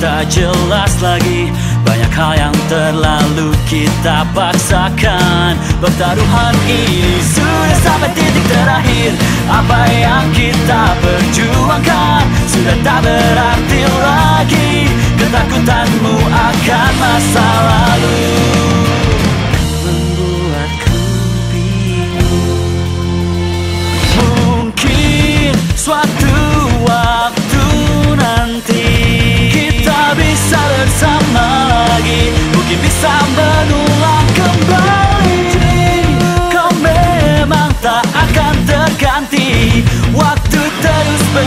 ulas lagi. Banyak hal yang terlalu kita paksakan. Pertaruhan ini sudah sampai titik terakhir. Apa yang kita perjuangkan Sudah tak berarti lagi. Ketakutanmu akan masa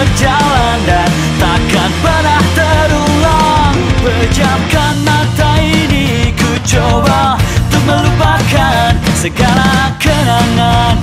berjalan dan takkan pernah terulang. Pejamkan mata ini ku coba untuk melupakan segala kenangan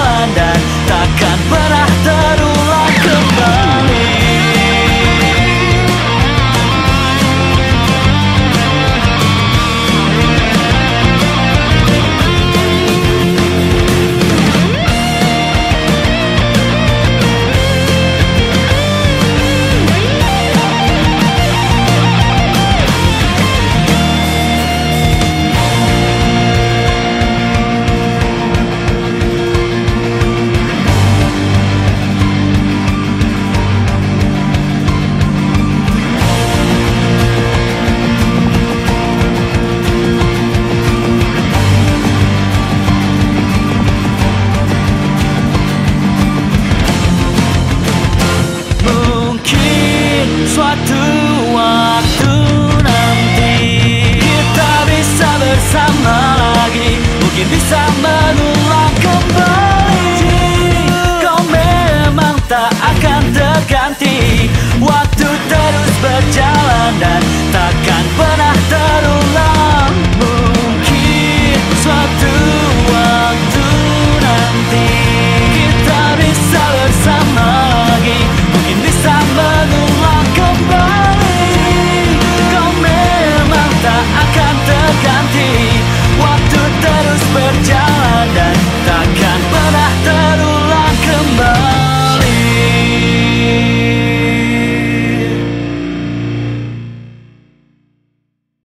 Satu waktu nanti kita Bisa bersama lagi. Mungkin menulang kembali